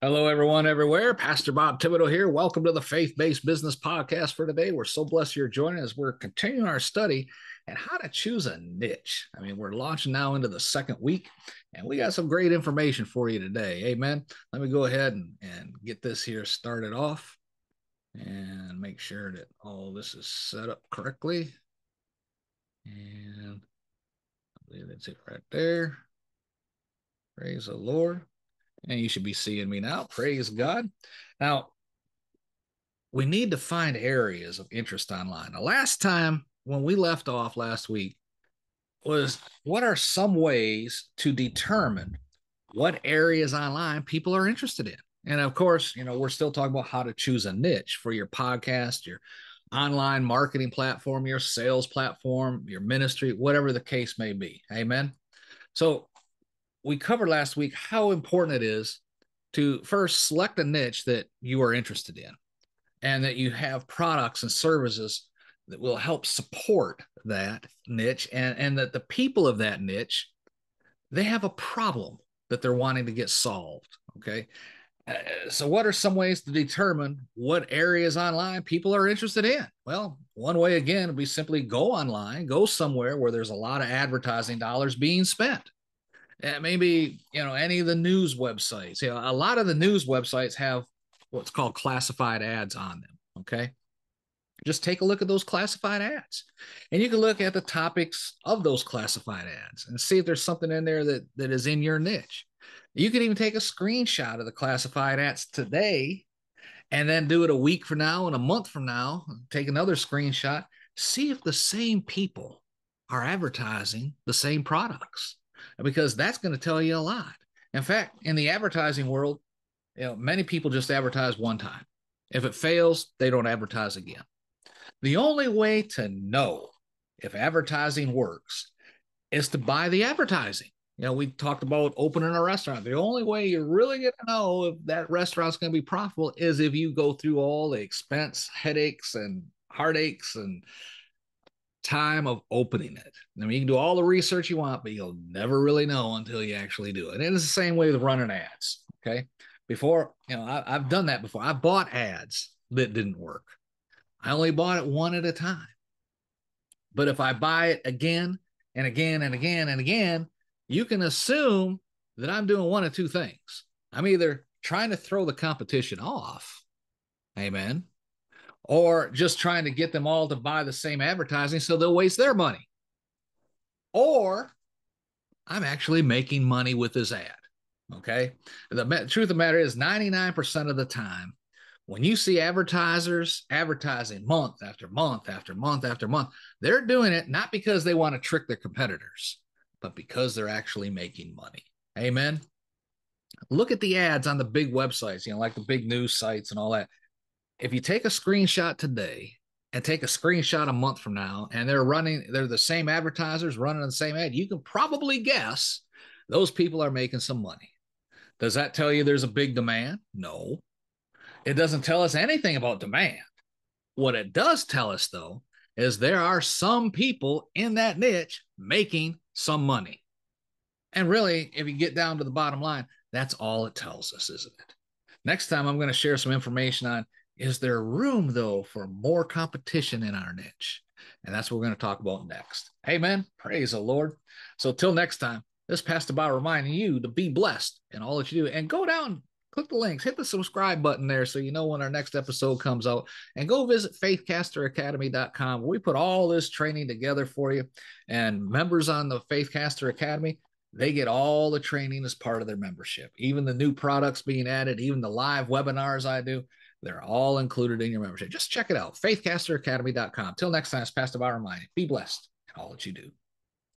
Hello, everyone, everywhere. Pastor Bob Thibodeau here. Welcome to the Faith Based Business Podcast for today. We're so blessed you're joining us. We're continuing our study and how to choose a niche. I mean, we're launching now into the second week, and we got some great information for you today. Amen. Let me go ahead and, and get this here started off and make sure that all this is set up correctly. And I believe that's it right there. Praise the Lord and you should be seeing me now. Praise God. Now, we need to find areas of interest online. The last time when we left off last week was what are some ways to determine what areas online people are interested in? And of course, you know, we're still talking about how to choose a niche for your podcast, your online marketing platform, your sales platform, your ministry, whatever the case may be. Amen. So we covered last week how important it is to first select a niche that you are interested in and that you have products and services that will help support that niche and, and that the people of that niche they have a problem that they're wanting to get solved okay? Uh, so what are some ways to determine what areas online people are interested in? Well one way again we simply go online go somewhere where there's a lot of advertising dollars being spent maybe you know any of the news websites. You know a lot of the news websites have what's called classified ads on them okay? Just take a look at those classified ads. And you can look at the topics of those classified ads and see if there's something in there that that is in your niche. You can even take a screenshot of the classified ads today and then do it a week from now and a month from now take another screenshot see if the same people are advertising the same products because that's going to tell you a lot. In fact, in the advertising world, you know, many people just advertise one time. If it fails, they don't advertise again. The only way to know if advertising works is to buy the advertising. You know, we talked about opening a restaurant. The only way you're really going to know if that restaurant's going to be profitable is if you go through all the expense, headaches, and heartaches and time of opening it. I mean, you can do all the research you want, but you'll never really know until you actually do it. And it's the same way with running ads. Okay. Before, you know, I, I've done that before. I bought ads that didn't work. I only bought it one at a time. But if I buy it again and again and again and again, you can assume that I'm doing one of two things. I'm either trying to throw the competition off, amen, or just trying to get them all to buy the same advertising so they'll waste their money. Or I'm actually making money with this ad. Okay. The truth of the matter is 99% of the time, when you see advertisers advertising month after month after month after month, they're doing it not because they want to trick their competitors, but because they're actually making money. Amen. Look at the ads on the big websites, you know, like the big news sites and all that if you take a screenshot today and take a screenshot a month from now and they're running they're the same advertisers running the same ad you can probably guess those people are making some money. Does that tell you there's a big demand? No. It doesn't tell us anything about demand. What it does tell us though is there are some people in that niche making some money. And really if you get down to the bottom line that's all it tells us isn't it? Next time i'm going to share some information on is there room, though, for more competition in our niche? And that's what we're going to talk about next. Amen. Praise the Lord. So, till next time, this Pastor Bob reminding you to be blessed in all that you do and go down, click the links, hit the subscribe button there so you know when our next episode comes out. And go visit faithcasteracademy.com we put all this training together for you. And members on the Faithcaster Academy, they get all the training as part of their membership, even the new products being added, even the live webinars I do. They're all included in your membership. Just check it out, faithcasteracademy.com. Till next time, it's Pastor Bob reminding. Be blessed in all that you do.